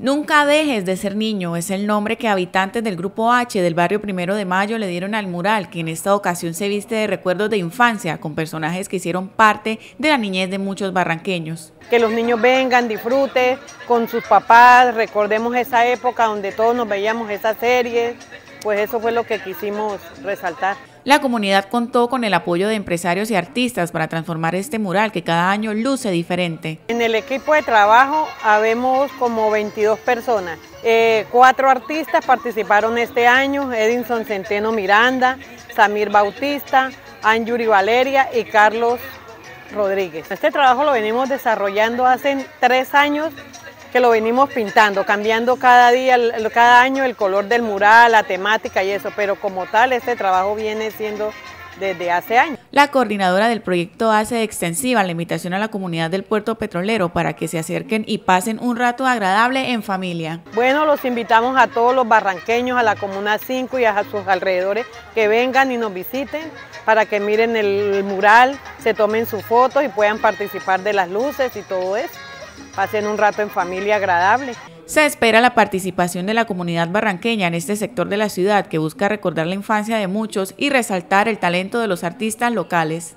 Nunca dejes de ser niño. Es el nombre que habitantes del Grupo H del barrio Primero de Mayo le dieron al mural, que en esta ocasión se viste de recuerdos de infancia con personajes que hicieron parte de la niñez de muchos barranqueños. Que los niños vengan, disfruten con sus papás, recordemos esa época donde todos nos veíamos esa serie, pues eso fue lo que quisimos resaltar. La comunidad contó con el apoyo de empresarios y artistas para transformar este mural que cada año luce diferente. En el equipo de trabajo habemos como 22 personas. Eh, cuatro artistas participaron este año, Edinson Centeno Miranda, Samir Bautista, Anjuri Valeria y Carlos Rodríguez. Este trabajo lo venimos desarrollando hace tres años que lo venimos pintando, cambiando cada día, cada año el color del mural, la temática y eso, pero como tal este trabajo viene siendo desde hace años. La coordinadora del proyecto hace extensiva la invitación a la comunidad del puerto petrolero para que se acerquen y pasen un rato agradable en familia. Bueno, los invitamos a todos los barranqueños, a la Comuna 5 y a sus alrededores que vengan y nos visiten para que miren el mural, se tomen sus fotos y puedan participar de las luces y todo eso pasen un rato en familia agradable. Se espera la participación de la comunidad barranqueña en este sector de la ciudad que busca recordar la infancia de muchos y resaltar el talento de los artistas locales.